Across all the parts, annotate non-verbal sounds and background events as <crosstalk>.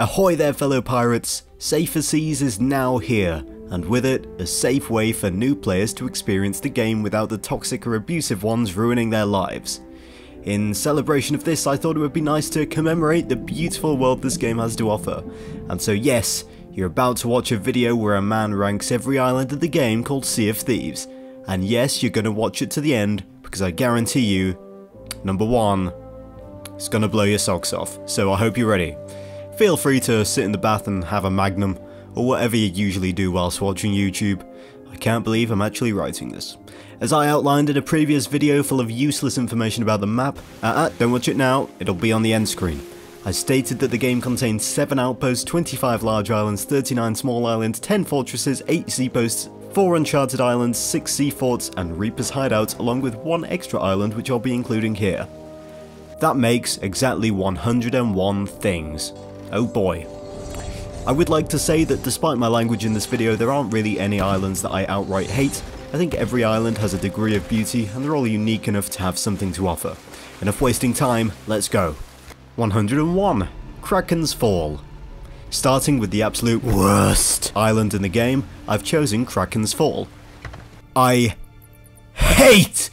Ahoy there fellow pirates, Safer Seas is now here, and with it, a safe way for new players to experience the game without the toxic or abusive ones ruining their lives. In celebration of this, I thought it would be nice to commemorate the beautiful world this game has to offer. And so yes, you're about to watch a video where a man ranks every island of the game called Sea of Thieves. And yes, you're going to watch it to the end, because I guarantee you, number one, it's going to blow your socks off. So I hope you're ready. Feel free to sit in the bath and have a magnum, or whatever you usually do whilst watching YouTube. I can't believe I'm actually writing this. As I outlined in a previous video full of useless information about the map, uh, uh don't watch it now, it'll be on the end screen. I stated that the game contains 7 outposts, 25 large islands, 39 small islands, 10 fortresses, 8 seaposts, 4 uncharted islands, 6 sea forts, and Reaper's hideouts along with one extra island which I'll be including here. That makes exactly 101 things. Oh boy. I would like to say that despite my language in this video, there aren't really any islands that I outright hate. I think every island has a degree of beauty, and they're all unique enough to have something to offer. Enough wasting time, let's go. 101. Kraken's Fall. Starting with the absolute worst island in the game, I've chosen Kraken's Fall. I hate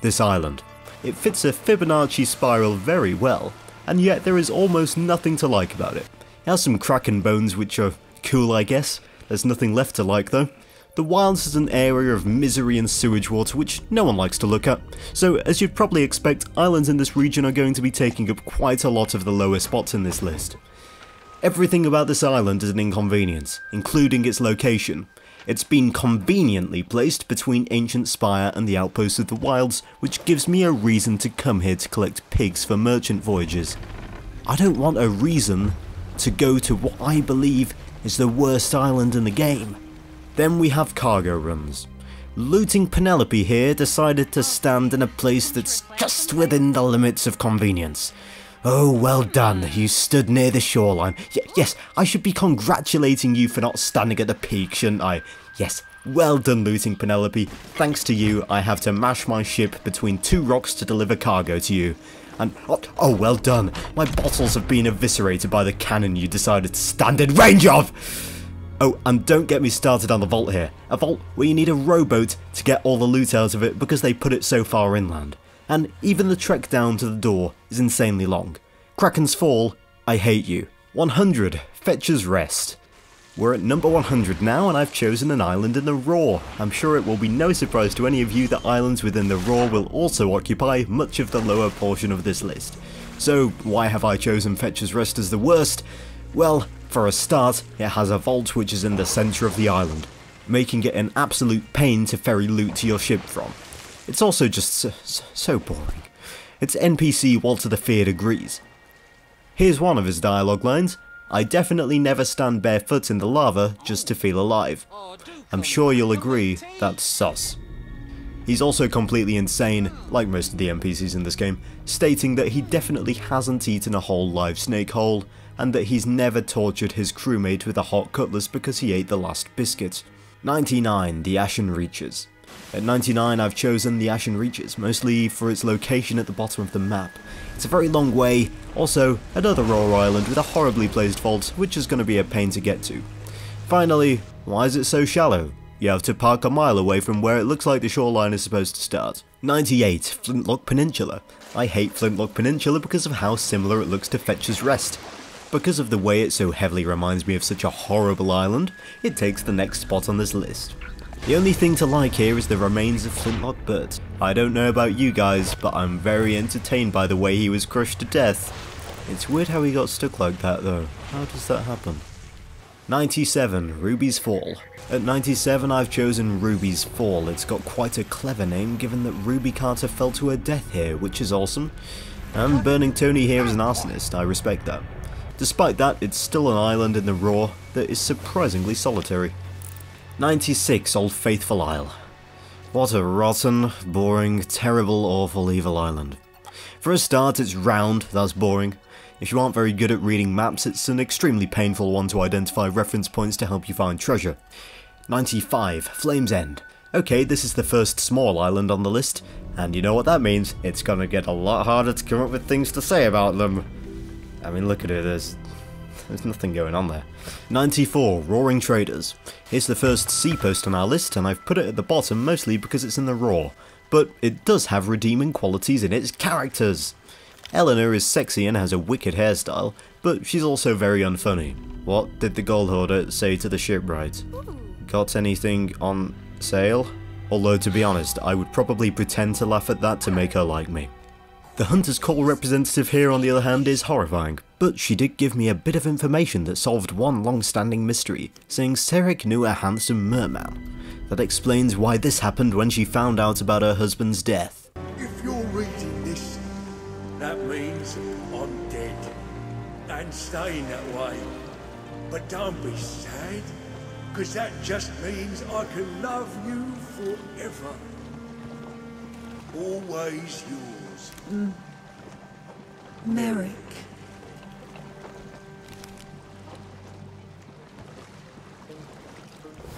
this island. It fits a Fibonacci spiral very well, and yet there is almost nothing to like about it. It has some kraken bones which are cool I guess, there's nothing left to like though. The Wilds is an area of misery and sewage water which no one likes to look at, so as you'd probably expect, islands in this region are going to be taking up quite a lot of the lower spots in this list. Everything about this island is an inconvenience, including its location. It's been conveniently placed between Ancient Spire and the outposts of the Wilds, which gives me a reason to come here to collect pigs for merchant voyages. I don't want a reason to go to what I believe is the worst island in the game. Then we have cargo runs. Looting Penelope here decided to stand in a place that's just within the limits of convenience. Oh, well done, you stood near the shoreline. Y yes, I should be congratulating you for not standing at the peak, shouldn't I? Yes, well done looting Penelope. Thanks to you, I have to mash my ship between two rocks to deliver cargo to you. And, oh, oh, well done. My bottles have been eviscerated by the cannon you decided to stand in range of! Oh, and don't get me started on the vault here. A vault where you need a rowboat to get all the loot out of it because they put it so far inland and even the trek down to the door is insanely long. Kraken's Fall, I hate you. 100, Fetcher's Rest. We're at number 100 now and I've chosen an island in the Roar. I'm sure it will be no surprise to any of you that islands within the Roar will also occupy much of the lower portion of this list. So why have I chosen Fetcher's Rest as the worst? Well, for a start, it has a vault which is in the centre of the island, making it an absolute pain to ferry loot to your ship from. It's also just so, so boring. Its NPC Walter the Feared agrees. Here's one of his dialogue lines. I definitely never stand barefoot in the lava just to feel alive. I'm sure you'll agree that's sus. He's also completely insane, like most of the NPCs in this game, stating that he definitely hasn't eaten a whole live snake whole, and that he's never tortured his crewmate with a hot cutlass because he ate the last biscuit. 99. The Ashen Reaches at 99 I've chosen the Ashen Reaches, mostly for its location at the bottom of the map. It's a very long way, also another Roar Island with a horribly placed vault which is going to be a pain to get to. Finally, why is it so shallow? You have to park a mile away from where it looks like the shoreline is supposed to start. 98. Flintlock Peninsula. I hate Flintlock Peninsula because of how similar it looks to Fetcher's Rest. Because of the way it so heavily reminds me of such a horrible island, it takes the next spot on this list. The only thing to like here is the remains of Flintlock Bert. I don't know about you guys, but I'm very entertained by the way he was crushed to death. It's weird how he got stuck like that though. How does that happen? 97, Ruby's Fall. At 97 I've chosen Ruby's Fall. It's got quite a clever name given that Ruby Carter fell to her death here, which is awesome. And Burning Tony here is an arsonist, I respect that. Despite that, it's still an island in the Roar that is surprisingly solitary. 96 Old Faithful Isle. What a rotten, boring, terrible, awful, evil island. For a start, it's round, that's boring. If you aren't very good at reading maps, it's an extremely painful one to identify reference points to help you find treasure. 95 Flames End. Okay, this is the first small island on the list, and you know what that means, it's gonna get a lot harder to come up with things to say about them. I mean, look at it, there's, there's nothing going on there. 94, Roaring Traders. Here's the first sea post on our list, and I've put it at the bottom mostly because it's in the Roar, but it does have redeeming qualities in its characters. Eleanor is sexy and has a wicked hairstyle, but she's also very unfunny. What did the Gold Hoarder say to the shipwright? Got anything on sale? Although to be honest, I would probably pretend to laugh at that to make her like me. The Hunter's Call representative here on the other hand is horrifying, but she did give me a bit of information that solved one long-standing mystery, saying Sarek knew a handsome merman. That explains why this happened when she found out about her husband's death. If you're reading this, that means I'm dead. And staying that way. But don't be sad, because that just means I can love you forever. Always yours. Mm. Merrick.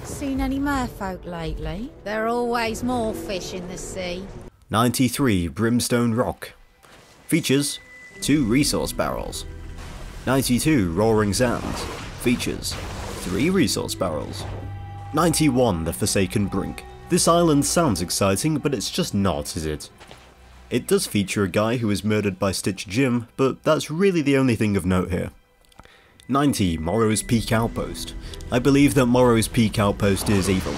Seen any merfolk lately? There are always more fish in the sea. 93 Brimstone Rock. Features 2 resource barrels. 92 Roaring Sands. Features 3 resource barrels. 91 The Forsaken Brink. This island sounds exciting, but it's just not, is it? It does feature a guy who was murdered by Stitcher Jim, but that's really the only thing of note here. 90. Morrow's Peak Outpost. I believe that Morrow's Peak Outpost is evil.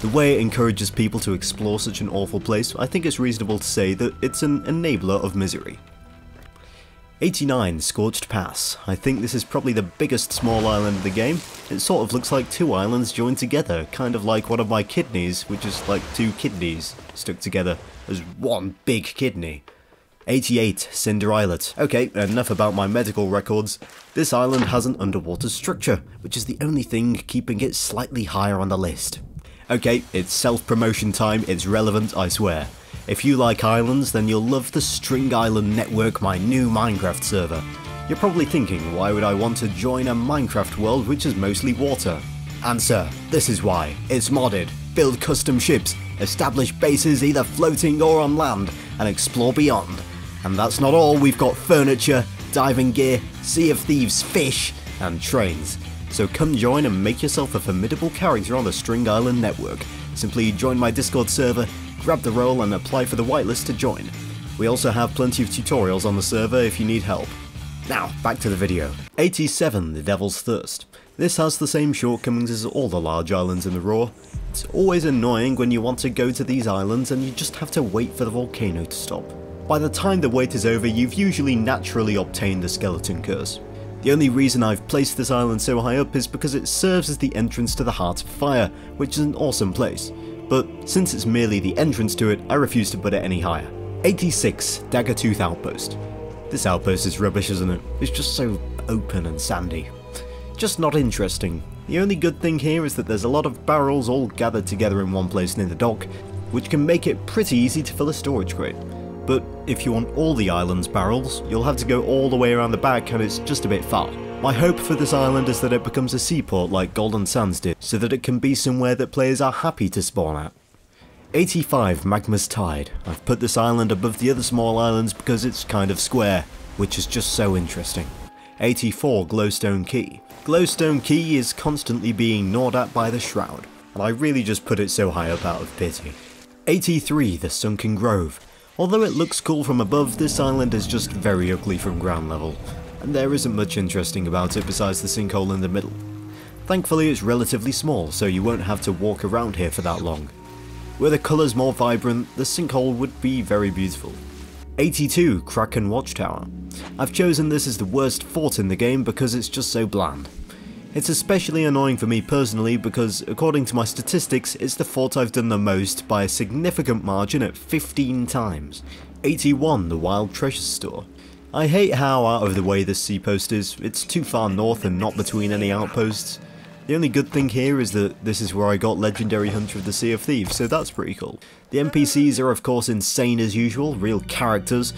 The way it encourages people to explore such an awful place, I think it's reasonable to say that it's an enabler of misery. 89 Scorched Pass. I think this is probably the biggest small island of the game. It sort of looks like two islands joined together, kind of like one of my kidneys, which is like two kidneys stuck together as one big kidney. 88 Cinder Islet. Okay, enough about my medical records. This island has an underwater structure, which is the only thing keeping it slightly higher on the list. Okay, it's self-promotion time, it's relevant, I swear. If you like islands, then you'll love the String Island Network, my new Minecraft server. You're probably thinking, why would I want to join a Minecraft world which is mostly water? Answer, this is why. It's modded, build custom ships, establish bases either floating or on land, and explore beyond. And that's not all, we've got furniture, diving gear, Sea of Thieves fish, and trains. So come join and make yourself a formidable character on the String Island network. Simply join my Discord server, grab the role and apply for the whitelist to join. We also have plenty of tutorials on the server if you need help. Now, back to the video. 87 The Devil's Thirst. This has the same shortcomings as all the large islands in the Roar. It's always annoying when you want to go to these islands and you just have to wait for the volcano to stop. By the time the wait is over, you've usually naturally obtained the Skeleton Curse. The only reason I've placed this island so high up is because it serves as the entrance to the Heart of Fire, which is an awesome place, but since it's merely the entrance to it, I refuse to put it any higher. 86, Daggertooth Outpost. This outpost is rubbish, isn't it? It's just so open and sandy. Just not interesting. The only good thing here is that there's a lot of barrels all gathered together in one place near the dock, which can make it pretty easy to fill a storage crate. But if you want all the island's barrels, you'll have to go all the way around the back and it's just a bit far. My hope for this island is that it becomes a seaport like Golden Sands did, so that it can be somewhere that players are happy to spawn at. 85 Magma's Tide. I've put this island above the other small islands because it's kind of square, which is just so interesting. 84 Glowstone Key. Glowstone Key is constantly being gnawed at by the Shroud, and I really just put it so high up out of pity. 83 The Sunken Grove. Although it looks cool from above, this island is just very ugly from ground level, and there isn't much interesting about it besides the sinkhole in the middle. Thankfully it's relatively small, so you won't have to walk around here for that long. Were the colours more vibrant, the sinkhole would be very beautiful. 82 Kraken Watchtower. I've chosen this as the worst fort in the game because it's just so bland. It's especially annoying for me personally because, according to my statistics, it's the fort I've done the most by a significant margin at 15 times. 81 The Wild Treasure Store. I hate how out of the way this seapost is, it's too far north and not between any outposts. The only good thing here is that this is where I got Legendary Hunter of the Sea of Thieves, so that's pretty cool. The NPCs are of course insane as usual, real characters,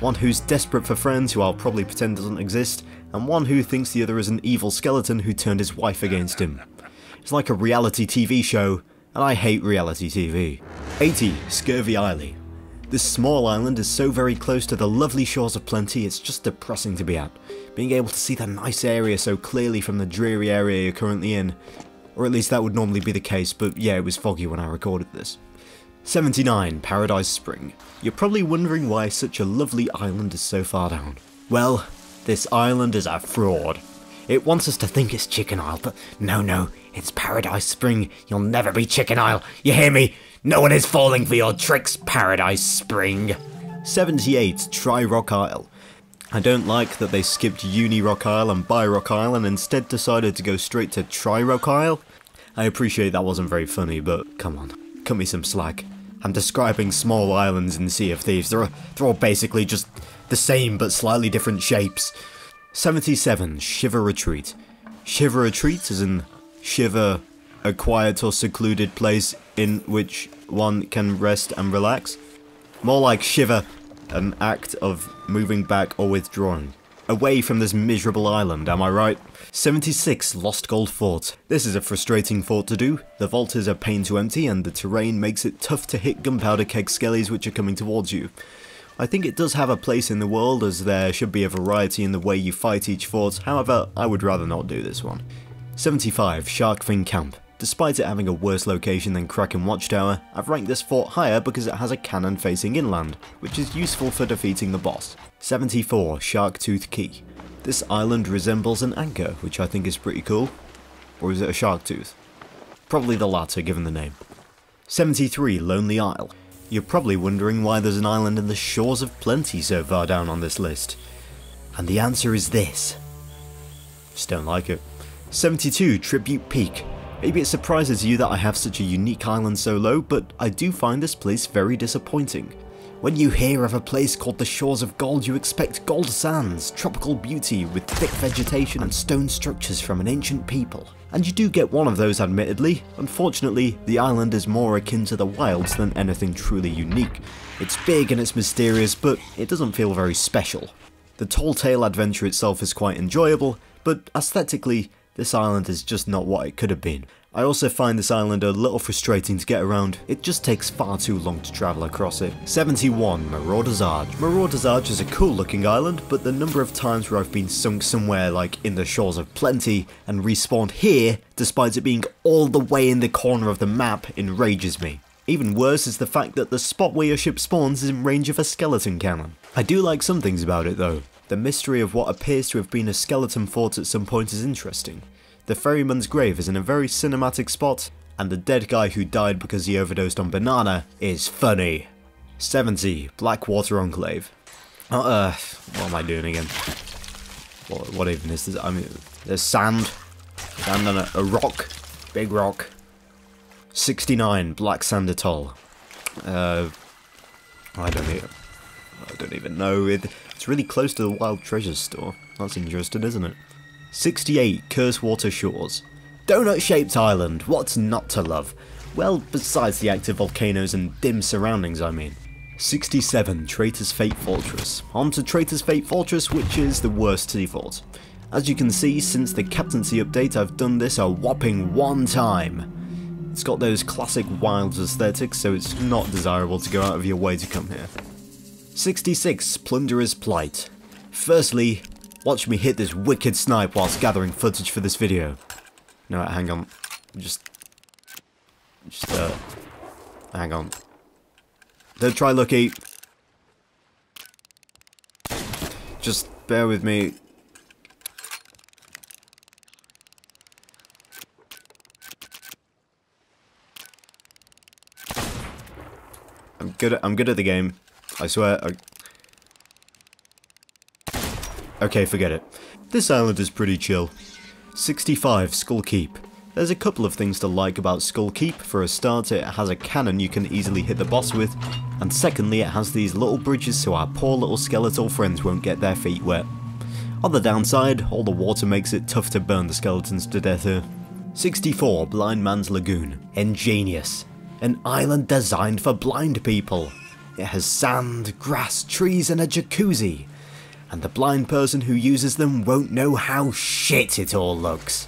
one who's desperate for friends who I'll probably pretend doesn't exist, and one who thinks the other is an evil skeleton who turned his wife against him. It's like a reality TV show, and I hate reality TV. 80. Scurvy Isley. This small island is so very close to the lovely shores of plenty, it's just depressing to be at. Being able to see the nice area so clearly from the dreary area you're currently in. Or at least that would normally be the case, but yeah, it was foggy when I recorded this. 79. Paradise Spring. You're probably wondering why such a lovely island is so far down. Well, this island is a fraud. It wants us to think it's Chicken Isle, but no, no, it's Paradise Spring. You'll never be Chicken Isle. You hear me? No one is falling for your tricks, Paradise Spring. 78. Tri-Rock Isle. I don't like that they skipped Uni Rock Isle and Buy Rock Isle and instead decided to go straight to Tri-Rock Isle. I appreciate that wasn't very funny, but come on, cut me some slack. I'm describing small islands in Sea of Thieves. They're, they're all basically just the same but slightly different shapes. 77. Shiver Retreat. Shiver Retreat is in Shiver, a quiet or secluded place in which one can rest and relax. More like Shiver, an act of moving back or withdrawing. Away from this miserable island, am I right? 76 Lost Gold Fort. This is a frustrating fort to do. The vault is a pain to empty and the terrain makes it tough to hit gunpowder keg skellies which are coming towards you. I think it does have a place in the world as there should be a variety in the way you fight each fort, however I would rather not do this one. 75 Sharkfin Camp. Despite it having a worse location than Kraken Watchtower, I've ranked this fort higher because it has a cannon facing inland, which is useful for defeating the boss. 74 Sharktooth Key. This island resembles an anchor, which I think is pretty cool. Or is it a shark tooth? Probably the latter, given the name. 73 Lonely Isle. You're probably wondering why there's an island in the shores of plenty so far down on this list. And the answer is this. Just don't like it. 72 Tribute Peak. Maybe it surprises you that I have such a unique island so low, but I do find this place very disappointing. When you hear of a place called the Shores of Gold, you expect gold sands, tropical beauty with thick vegetation and stone structures from an ancient people. And you do get one of those admittedly, unfortunately the island is more akin to the wilds than anything truly unique. It's big and it's mysterious, but it doesn't feel very special. The Tall Tale adventure itself is quite enjoyable, but aesthetically, this island is just not what it could have been. I also find this island a little frustrating to get around, it just takes far too long to travel across it. 71 Marauder's Arch. Marauder's Arch is a cool looking island, but the number of times where I've been sunk somewhere like in the shores of plenty and respawned here, despite it being all the way in the corner of the map, enrages me. Even worse is the fact that the spot where your ship spawns is in range of a skeleton cannon. I do like some things about it though. The mystery of what appears to have been a skeleton fort at some point is interesting. The ferryman's grave is in a very cinematic spot, and the dead guy who died because he overdosed on banana is funny. 70. Blackwater Enclave. Uh, uh, what am I doing again? What, what even is this? I mean, there's sand. Sand on a, a rock. Big rock. 69. Black Sand Atoll. Uh, I don't even, I don't even know. It, it's really close to the Wild Treasures store. That's interesting, isn't it? 68 Cursewater Shores. Donut shaped island, what's not to love? Well, besides the active volcanoes and dim surroundings, I mean. 67 Traitor's Fate Fortress. On to Traitor's Fate Fortress, which is the worst fort. As you can see, since the captaincy update, I've done this a whopping one time. It's got those classic wilds aesthetics, so it's not desirable to go out of your way to come here. 66 Plunderer's Plight. Firstly, Watch me hit this wicked snipe whilst gathering footage for this video. No, hang on. Just... Just, uh... Hang on. Don't try lucky. Just bear with me. I'm good at, I'm good at the game. I swear. I, Okay, forget it. This island is pretty chill. 65 Skull Keep. There's a couple of things to like about Skull Keep. For a start, it has a cannon you can easily hit the boss with, and secondly, it has these little bridges so our poor little skeletal friends won't get their feet wet. On the downside, all the water makes it tough to burn the skeletons to death here. 64 Blind Man's Lagoon. Ingenious. An island designed for blind people. It has sand, grass, trees, and a jacuzzi and the blind person who uses them won't know how shit it all looks.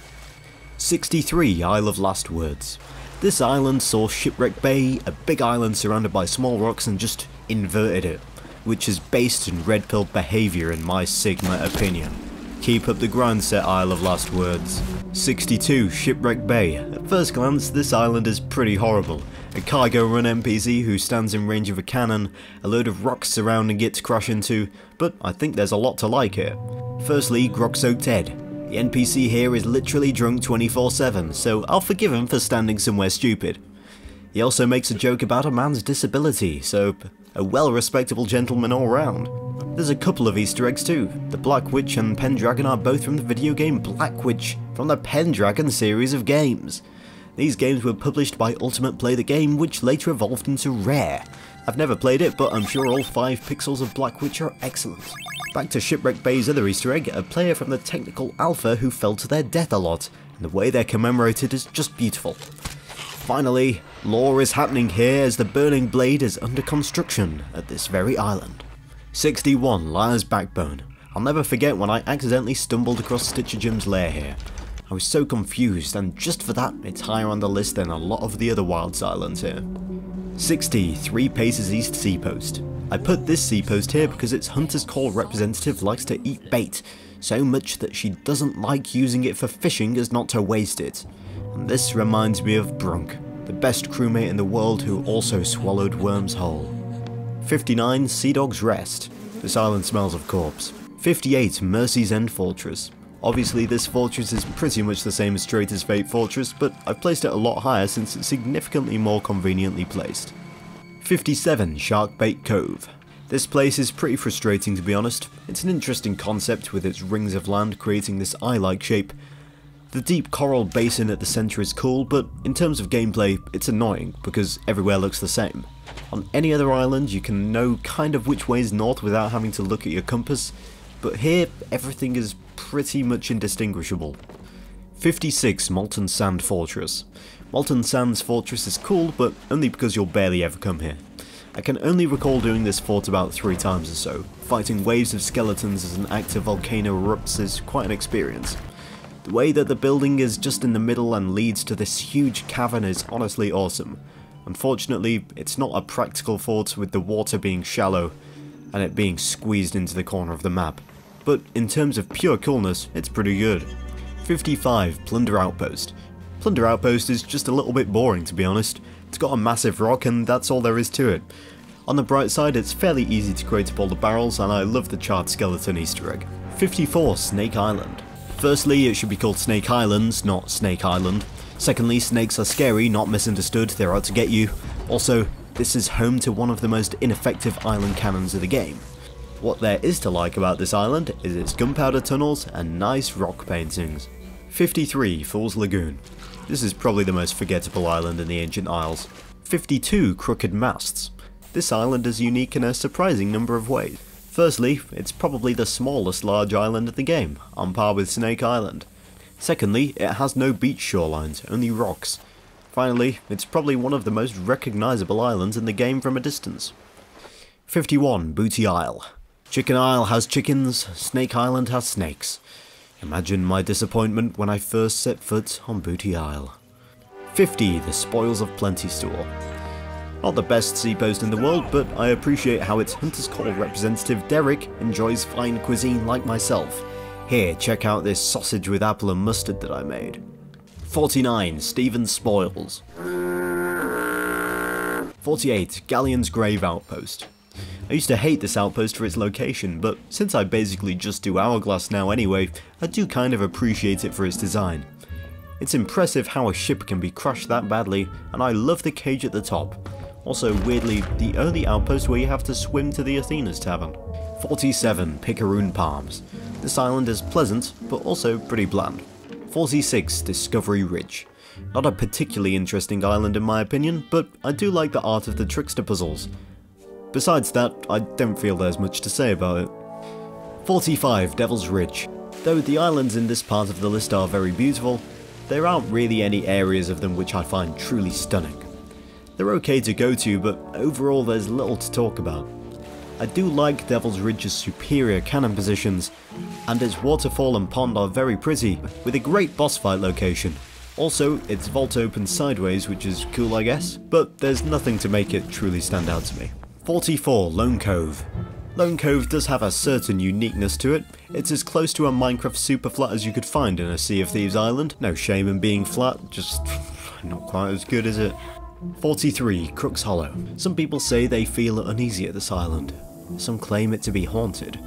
63 Isle of Last Words. This island saw Shipwreck Bay, a big island surrounded by small rocks and just inverted it, which is based in red pill behaviour in my Sigma opinion. Keep up the grind set Isle of Last Words. 62 Shipwreck Bay. At first glance this island is pretty horrible. A cargo run NPC who stands in range of a cannon, a load of rocks surrounding it to crash into, but I think there's a lot to like here. Firstly, Grog Soaked Ed. The NPC here is literally drunk 24 7, so I'll forgive him for standing somewhere stupid. He also makes a joke about a man's disability, so a well-respectable gentleman all round. There's a couple of easter eggs too. The Black Wyche and Pendragon are both from the video game Black Wyche from the Pendragon series of games. These games were published by Ultimate Play the Game, which later evolved into Rare. I've never played it, but I'm sure all 5 pixels of Black Wyche are excellent. Back to Shipwreck Bay's other easter egg, a player from the Technical Alpha who fell to their death a lot, and the way they're commemorated is just beautiful. Finally, lore is happening here as the Burning Blade is under construction at this very island. 61 Liar's Backbone. I'll never forget when I accidentally stumbled across Stitcher Jim's lair here. I was so confused and just for that it's higher on the list than a lot of the other Wilds Islands here. 60 3 Paces East Seapost. I put this seapost here because its Hunter's Call representative likes to eat bait, so much that she doesn't like using it for fishing as not to waste it. And this reminds me of Brunk, the best crewmate in the world who also swallowed Worms whole. 59 Sea Dog's Rest. This island smells of corpse. 58 Mercy's End Fortress. Obviously this fortress is pretty much the same as Traitor's Fate Fortress, but I've placed it a lot higher since it's significantly more conveniently placed. 57 Sharkbait Cove. This place is pretty frustrating to be honest. It's an interesting concept with its rings of land creating this eye-like shape. The deep coral basin at the centre is cool, but in terms of gameplay, it's annoying because everywhere looks the same. On any other island, you can know kind of which way is north without having to look at your compass, but here, everything is pretty much indistinguishable. 56 Molten Sand Fortress. Molten Sands Fortress is cool, but only because you'll barely ever come here. I can only recall doing this fort about three times or so. Fighting waves of skeletons as an active volcano erupts is quite an experience. The way that the building is just in the middle and leads to this huge cavern is honestly awesome. Unfortunately, it's not a practical fort with the water being shallow and it being squeezed into the corner of the map. But in terms of pure coolness, it's pretty good. 55 Plunder Outpost. Plunder Outpost is just a little bit boring to be honest. It's got a massive rock and that's all there is to it. On the bright side, it's fairly easy to create up all the barrels and I love the charred skeleton easter egg. 54 Snake Island. Firstly, it should be called Snake Islands, not Snake Island. Secondly, snakes are scary, not misunderstood, they're out to get you. Also, this is home to one of the most ineffective island cannons of the game. What there is to like about this island is its gunpowder tunnels and nice rock paintings. 53 Fool's Lagoon. This is probably the most forgettable island in the Ancient Isles. 52 Crooked Masts. This island is unique in a surprising number of ways. Firstly, it's probably the smallest large island in the game, on par with Snake Island. Secondly, it has no beach shorelines, only rocks. Finally, it's probably one of the most recognisable islands in the game from a distance. 51 Booty Isle. Chicken Isle has chickens, Snake Island has snakes. Imagine my disappointment when I first set foot on Booty Isle. 50 The Spoils of Plenty Store. Not the best seapost in the world, but I appreciate how its Hunter's Call representative Derek enjoys fine cuisine like myself. Here, check out this sausage with apple and mustard that I made. 49. Stephen's Spoils. 48. Galleon's Grave Outpost. I used to hate this outpost for its location, but since I basically just do Hourglass now anyway, I do kind of appreciate it for its design. It's impressive how a ship can be crushed that badly, and I love the cage at the top. Also, weirdly, the only outpost where you have to swim to the Athena's Tavern. 47. Picaroon Palms. This island is pleasant, but also pretty bland. 46. Discovery Ridge. Not a particularly interesting island in my opinion, but I do like the art of the trickster puzzles. Besides that, I don't feel there's much to say about it. 45. Devil's Ridge. Though the islands in this part of the list are very beautiful, there aren't really any areas of them which I find truly stunning. They're okay to go to, but overall there's little to talk about. I do like Devil's Ridge's superior cannon positions, and its waterfall and pond are very pretty, with a great boss fight location. Also, its vault opens sideways, which is cool I guess, but there's nothing to make it truly stand out to me. 44. Lone Cove. Lone Cove does have a certain uniqueness to it. It's as close to a Minecraft super flat as you could find in a Sea of Thieves island. No shame in being flat, just <laughs> not quite as good, is it? 43. Crooks Hollow. Some people say they feel uneasy at this island. Some claim it to be haunted.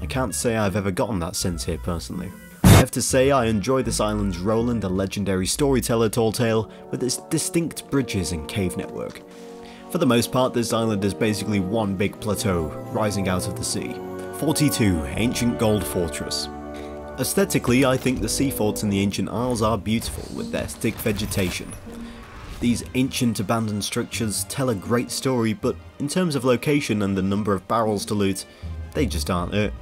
I can't say I've ever gotten that sense here personally. I have to say I enjoy this island's role in the legendary storyteller tall tale with its distinct bridges and cave network. For the most part this island is basically one big plateau, rising out of the sea. 42. Ancient Gold Fortress. Aesthetically, I think the sea forts in the ancient isles are beautiful with their thick vegetation. These ancient abandoned structures tell a great story, but in terms of location and the number of barrels to loot, they just aren't it.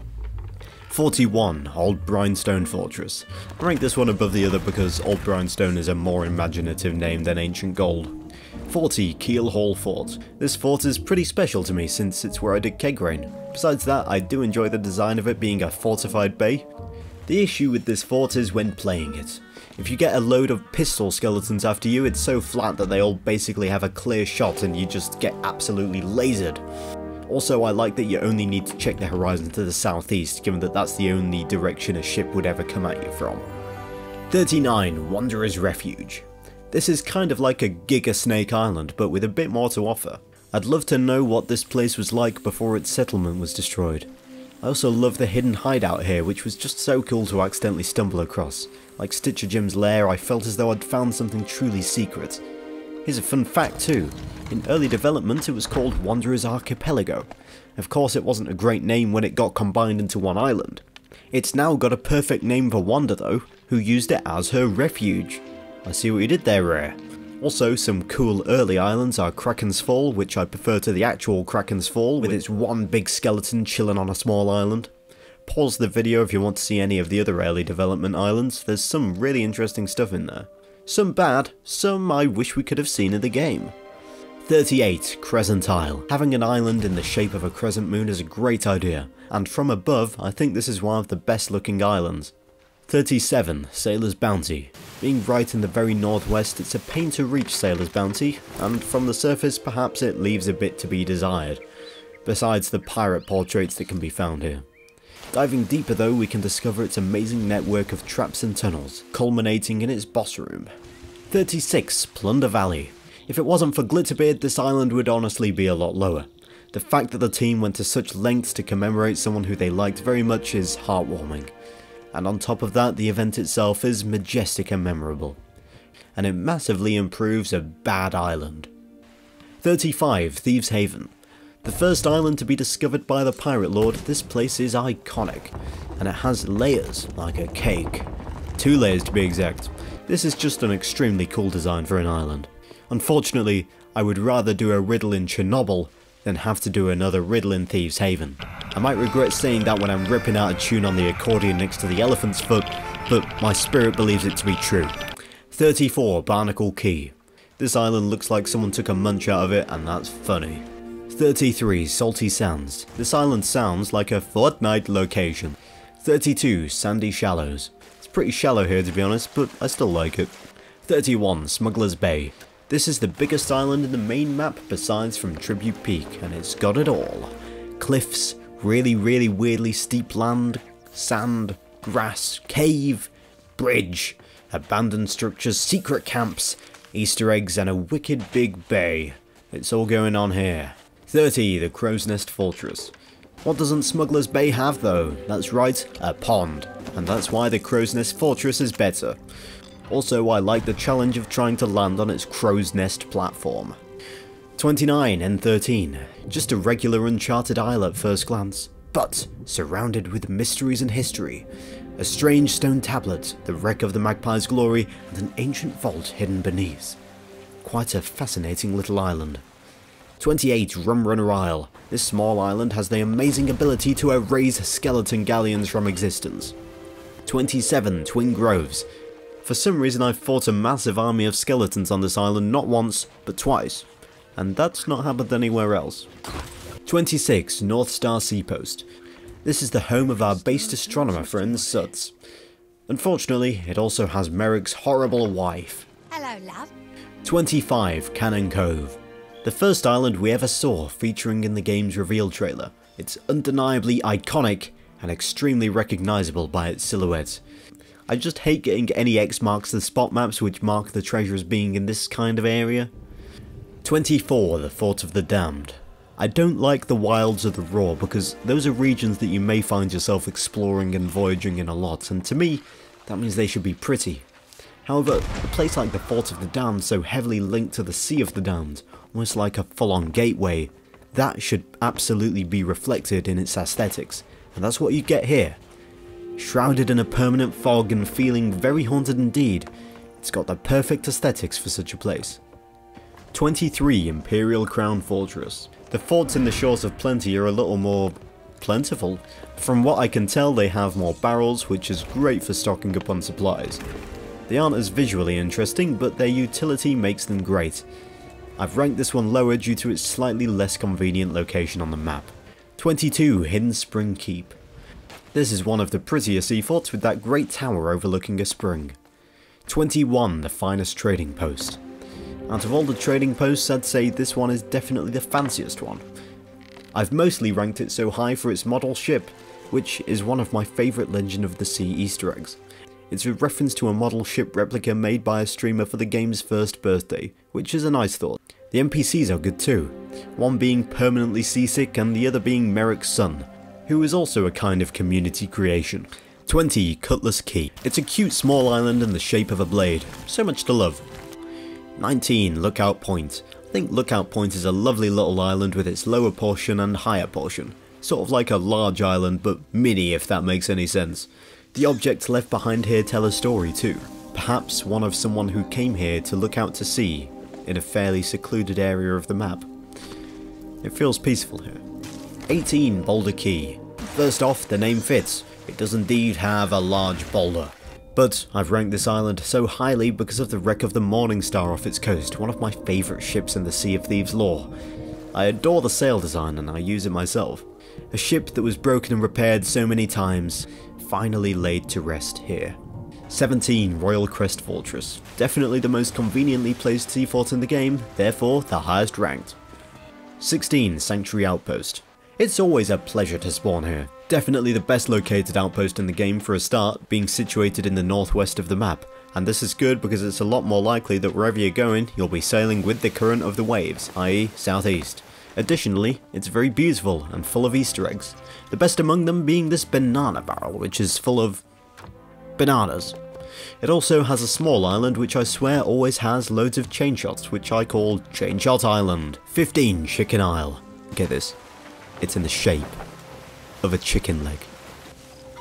41. Old Brinestone Fortress. I rank this one above the other because Old Brinestone is a more imaginative name than Ancient Gold. 40. Keel Haul Fort. This fort is pretty special to me since it's where I did keg rain. Besides that, I do enjoy the design of it being a fortified bay. The issue with this fort is when playing it. If you get a load of pistol skeletons after you, it's so flat that they all basically have a clear shot and you just get absolutely lasered. Also, I like that you only need to check the horizon to the southeast, given that that's the only direction a ship would ever come at you from. 39. Wanderer's Refuge. This is kind of like a Giga Snake Island, but with a bit more to offer. I'd love to know what this place was like before its settlement was destroyed. I also love the hidden hideout here, which was just so cool to accidentally stumble across. Like Stitcher Jim's lair, I felt as though I'd found something truly secret. Here's a fun fact too. In early development it was called Wanderer's Archipelago. Of course it wasn't a great name when it got combined into one island. It's now got a perfect name for Wander though, who used it as her refuge. I see what you did there, Rare. Also, some cool early islands are Kraken's Fall, which I prefer to the actual Kraken's Fall, with its one big skeleton chilling on a small island. Pause the video if you want to see any of the other early development islands, there's some really interesting stuff in there. Some bad, some I wish we could have seen in the game. 38. Crescent Isle. Having an island in the shape of a crescent moon is a great idea, and from above I think this is one of the best looking islands. 37. Sailor's Bounty. Being right in the very northwest, it's a pain to reach Sailor's Bounty, and from the surface perhaps it leaves a bit to be desired, besides the pirate portraits that can be found here. Diving deeper though, we can discover its amazing network of traps and tunnels, culminating in its boss room. 36. Plunder Valley. If it wasn't for Glitterbeard, this island would honestly be a lot lower. The fact that the team went to such lengths to commemorate someone who they liked very much is heartwarming. And on top of that, the event itself is majestic and memorable. And it massively improves a bad island. 35. Thieves Haven. The first island to be discovered by the Pirate Lord, this place is iconic, and it has layers like a cake. Two layers to be exact. This is just an extremely cool design for an island. Unfortunately, I would rather do a riddle in Chernobyl than have to do another riddle in Thieves Haven. I might regret saying that when I'm ripping out a tune on the accordion next to the elephant's foot, but my spirit believes it to be true. 34 Barnacle Cay. This island looks like someone took a munch out of it and that's funny. 33 Salty Sands. This island sounds like a Fortnite location. 32 Sandy Shallows. It's pretty shallow here to be honest, but I still like it. 31 Smuggler's Bay. This is the biggest island in the main map besides from Tribute Peak, and it's got it all. Cliffs, really really weirdly steep land, sand, grass, cave, bridge, abandoned structures, secret camps, easter eggs and a wicked big bay. It's all going on here. 30. The Crow's Nest Fortress. What doesn't Smuggler's Bay have though? That's right, a pond. And that's why the Crow's Nest Fortress is better. Also, I like the challenge of trying to land on its Crow's Nest platform. 29 N13. Just a regular uncharted isle at first glance, but surrounded with mysteries and history. A strange stone tablet, the wreck of the Magpie's glory, and an ancient vault hidden beneath. Quite a fascinating little island. 28 Rumrunner Isle. This small island has the amazing ability to erase skeleton galleons from existence. 27 Twin Groves. For some reason I've fought a massive army of skeletons on this island not once, but twice. And that's not happened anywhere else. 26 North Star Seapost. This is the home of our based astronomer friend Suds. Unfortunately, it also has Merrick's horrible wife. Hello, love. 25 Cannon Cove. The first island we ever saw featuring in the game's reveal trailer. It's undeniably iconic and extremely recognisable by its silhouette. I just hate getting any X marks the spot maps which mark the treasure as being in this kind of area. 24 The Fort of the Damned. I don't like the wilds of the Roar because those are regions that you may find yourself exploring and voyaging in a lot and to me that means they should be pretty. However, a place like the Fort of the Damned so heavily linked to the Sea of the Damned, almost like a full-on gateway, that should absolutely be reflected in its aesthetics, and that's what you get here. Shrouded in a permanent fog and feeling very haunted indeed, it's got the perfect aesthetics for such a place. 23 Imperial Crown Fortress. The forts in the Shores of Plenty are a little more plentiful. From what I can tell they have more barrels which is great for stocking up on supplies. They aren't as visually interesting but their utility makes them great. I've ranked this one lower due to its slightly less convenient location on the map. 22 Hidden Spring Keep. This is one of the prettier sea forts with that great tower overlooking a spring. 21 The Finest Trading Post. Out of all the trading posts I'd say this one is definitely the fanciest one. I've mostly ranked it so high for its model ship, which is one of my favourite Legend of the Sea easter eggs. It's a reference to a model ship replica made by a streamer for the game's first birthday, which is a nice thought. The NPCs are good too, one being permanently seasick and the other being Merrick's son, who is also a kind of community creation. 20 Cutlass Cay. It's a cute small island in the shape of a blade, so much to love. 19 Lookout Point. I think Lookout Point is a lovely little island with its lower portion and higher portion. Sort of like a large island, but mini if that makes any sense. The objects left behind here tell a story too. Perhaps one of someone who came here to look out to sea, in a fairly secluded area of the map. It feels peaceful here. 18 Boulder Cay. First off, the name fits. It does indeed have a large boulder. But I've ranked this island so highly because of the wreck of the Morning Star off its coast, one of my favourite ships in the Sea of Thieves lore. I adore the sail design and I use it myself. A ship that was broken and repaired so many times, finally laid to rest here. 17 Royal Crest Fortress. Definitely the most conveniently placed sea fort in the game, therefore the highest ranked. 16 Sanctuary Outpost. It's always a pleasure to spawn here. Definitely the best located outpost in the game for a start, being situated in the northwest of the map, and this is good because it's a lot more likely that wherever you're going, you'll be sailing with the current of the waves, i.e. southeast. Additionally, it's very beautiful and full of easter eggs, the best among them being this banana barrel which is full of... bananas. It also has a small island which I swear always has loads of chain shots which I call Chain Shot Island. 15 Chicken Isle. Get this, it's in the shape of a chicken leg.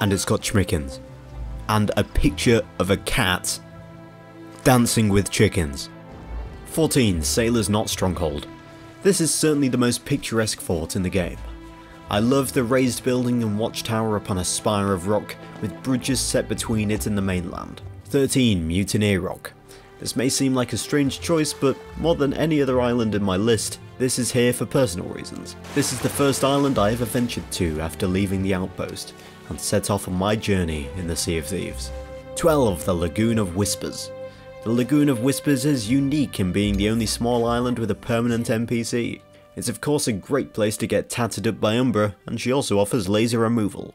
And it's got schmickens. And a picture of a cat dancing with chickens. 14. Sailor's Knot Stronghold. This is certainly the most picturesque fort in the game. I love the raised building and watchtower upon a spire of rock with bridges set between it and the mainland. 13. Mutineer Rock. This may seem like a strange choice, but more than any other island in my list, this is here for personal reasons. This is the first island I ever ventured to after leaving the outpost, and set off on my journey in the Sea of Thieves. 12. The Lagoon of Whispers. The Lagoon of Whispers is unique in being the only small island with a permanent NPC. It's of course a great place to get tattered up by Umbra, and she also offers laser removal.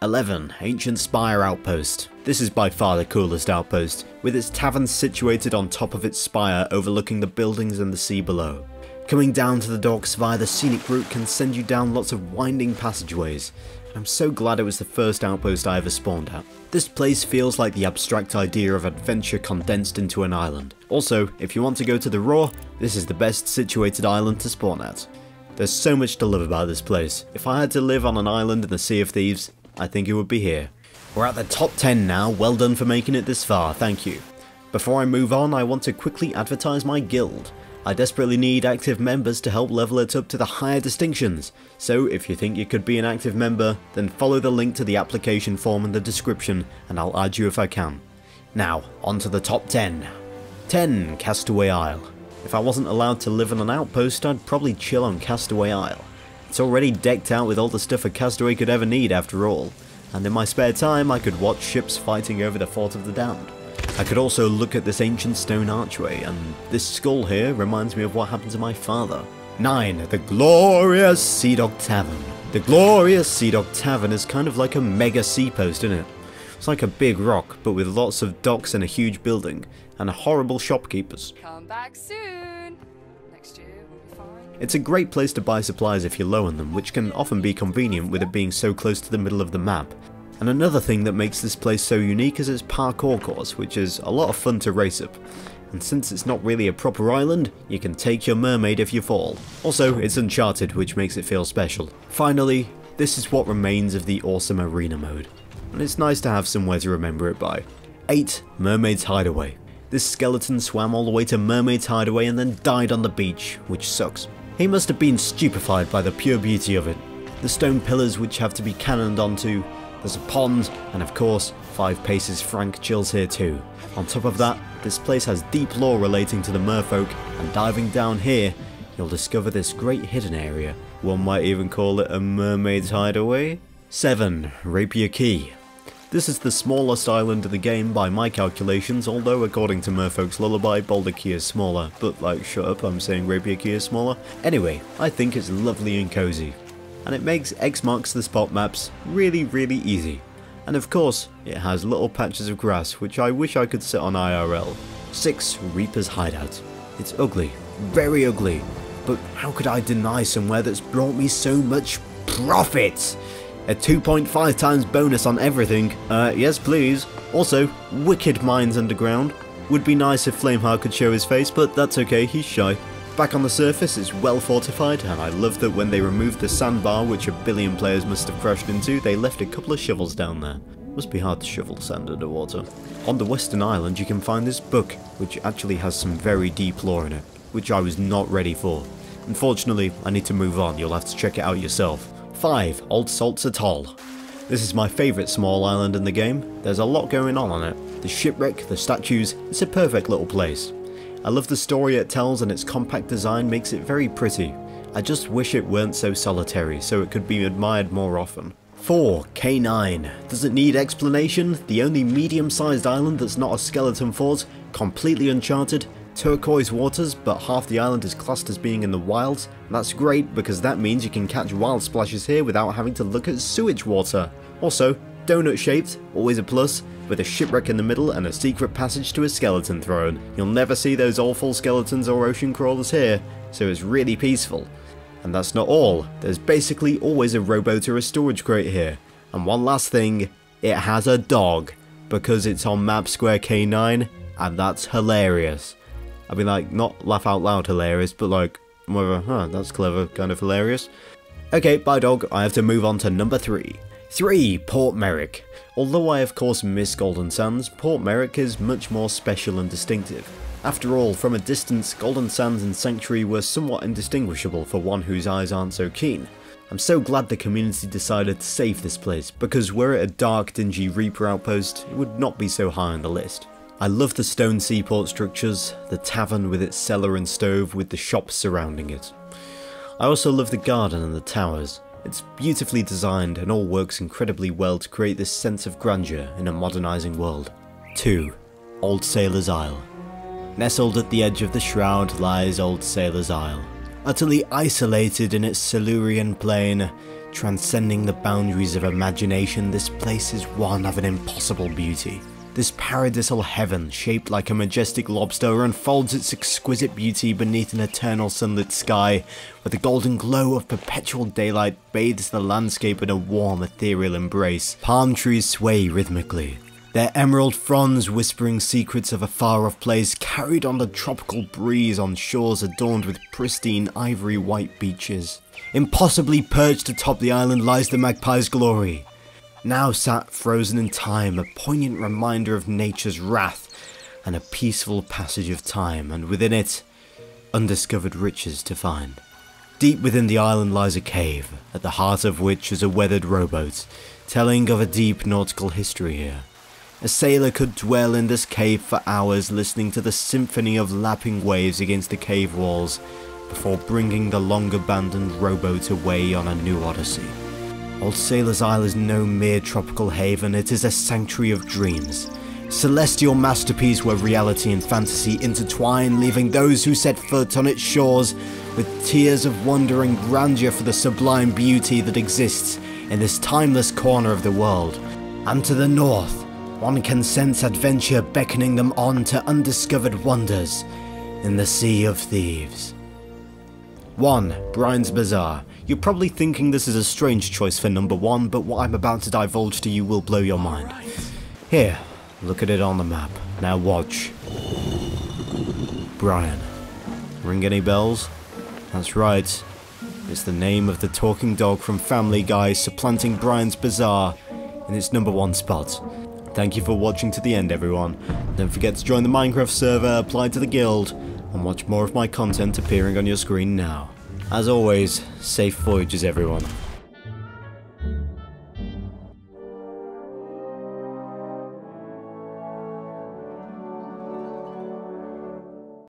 11. Ancient Spire Outpost. This is by far the coolest outpost, with its tavern situated on top of its spire overlooking the buildings and the sea below. Coming down to the docks via the scenic route can send you down lots of winding passageways, I'm so glad it was the first outpost I ever spawned at. This place feels like the abstract idea of adventure condensed into an island. Also, if you want to go to the Roar, this is the best situated island to spawn at. There's so much to love about this place. If I had to live on an island in the Sea of Thieves, I think it would be here. We're at the top 10 now, well done for making it this far, thank you. Before I move on, I want to quickly advertise my guild. I desperately need active members to help level it up to the higher distinctions, so if you think you could be an active member, then follow the link to the application form in the description and I'll add you if I can. Now, on to the top 10. 10. Castaway Isle. If I wasn't allowed to live on an outpost, I'd probably chill on Castaway Isle. It's already decked out with all the stuff a castaway could ever need after all. and in my spare time I could watch ships fighting over the Fort of the Damned. I could also look at this ancient stone archway, and this skull here reminds me of what happened to my father. 9. The Glorious Sea Dog Tavern. The Glorious Sea Dog Tavern is kind of like a mega sea post, isn't it? It's like a big rock, but with lots of docks and a huge building, and horrible shopkeepers. Come back soon. Next year we'll be fine. It's a great place to buy supplies if you're low on them, which can often be convenient with it being so close to the middle of the map. And another thing that makes this place so unique is its parkour course, which is a lot of fun to race up. And since it's not really a proper island, you can take your mermaid if you fall. Also, it's uncharted, which makes it feel special. Finally, this is what remains of the awesome arena mode. And it's nice to have somewhere to remember it by. 8. Mermaid's Hideaway. This skeleton swam all the way to Mermaid's Hideaway and then died on the beach, which sucks. He must have been stupefied by the pure beauty of it. The stone pillars which have to be cannoned onto, there's a pond, and of course, Five Paces Frank chills here too. On top of that, this place has deep lore relating to the merfolk, and diving down here, you'll discover this great hidden area. One might even call it a mermaid's hideaway. 7. Rapier Cay. This is the smallest island in the game by my calculations, although according to Merfolk's Lullaby, Boulder Cay is smaller, but like shut up, I'm saying Rapier Cay is smaller. Anyway, I think it's lovely and cozy and it makes X marks the spot maps really really easy. And of course, it has little patches of grass which I wish I could sit on IRL. 6. Reaper's Hideout. It's ugly, very ugly, but how could I deny somewhere that's brought me so much profit? A 2.5 times bonus on everything, uh, yes please. Also, Wicked Mines Underground. Would be nice if Flameheart could show his face, but that's okay, he's shy. Back on the surface, it's well fortified, and I love that when they removed the sandbar which a billion players must have crashed into, they left a couple of shovels down there. Must be hard to shovel sand underwater. On the western island you can find this book, which actually has some very deep lore in it, which I was not ready for. Unfortunately, I need to move on, you'll have to check it out yourself. 5. Old Salts Atoll. This is my favourite small island in the game, there's a lot going on on it. The shipwreck, the statues, it's a perfect little place. I love the story it tells and its compact design makes it very pretty. I just wish it weren't so solitary so it could be admired more often. 4. K9. Does it need explanation? The only medium-sized island that's not a skeleton fort, completely uncharted, turquoise waters, but half the island is classed as being in the wilds. That's great because that means you can catch wild splashes here without having to look at sewage water. Also, donut shaped, always a plus, with a shipwreck in the middle and a secret passage to a skeleton throne. You'll never see those awful skeletons or ocean crawlers here, so it's really peaceful. And that's not all, there's basically always a rowboat or a storage crate here. And one last thing, it has a dog, because it's on map square K9, and that's hilarious. I mean like, not laugh out loud hilarious, but like, more huh, that's clever, kind of hilarious. Okay, bye dog, I have to move on to number 3. 3. Port Merrick. Although I of course miss Golden Sands, Port Merrick is much more special and distinctive. After all, from a distance, Golden Sands and Sanctuary were somewhat indistinguishable for one whose eyes aren't so keen. I'm so glad the community decided to save this place, because were it a dark, dingy Reaper outpost, it would not be so high on the list. I love the stone seaport structures, the tavern with its cellar and stove with the shops surrounding it. I also love the garden and the towers. It's beautifully designed and all works incredibly well to create this sense of grandeur in a modernising world. 2. Old Sailor's Isle Nestled at the edge of the shroud lies Old Sailor's Isle. Utterly isolated in its Silurian plain, transcending the boundaries of imagination, this place is one of an impossible beauty. This paradisal heaven, shaped like a majestic lobster, unfolds its exquisite beauty beneath an eternal sunlit sky, where the golden glow of perpetual daylight bathes the landscape in a warm, ethereal embrace. Palm trees sway rhythmically, their emerald fronds whispering secrets of a far-off place carried on the tropical breeze on shores adorned with pristine ivory white beaches. Impossibly perched atop the island lies the magpie's glory, now sat frozen in time, a poignant reminder of nature's wrath, and a peaceful passage of time, and within it, undiscovered riches to find. Deep within the island lies a cave, at the heart of which is a weathered rowboat, telling of a deep nautical history here. A sailor could dwell in this cave for hours listening to the symphony of lapping waves against the cave walls, before bringing the long abandoned rowboat away on a new odyssey. Old Sailor's Isle is no mere tropical haven, it is a sanctuary of dreams. Celestial masterpiece where reality and fantasy intertwine, leaving those who set foot on its shores with tears of wonder and grandeur for the sublime beauty that exists in this timeless corner of the world. And to the north, one can sense adventure beckoning them on to undiscovered wonders in the Sea of Thieves. 1. Brian's Bazaar. You're probably thinking this is a strange choice for number 1, but what I'm about to divulge to you will blow your mind. Here, look at it on the map. Now watch. Brian. Ring any bells? That's right. It's the name of the talking dog from Family Guy supplanting Brian's Bazaar in its number one spot. Thank you for watching to the end everyone. Don't forget to join the Minecraft server, apply to the guild, and watch more of my content appearing on your screen now. As always, safe voyages everyone.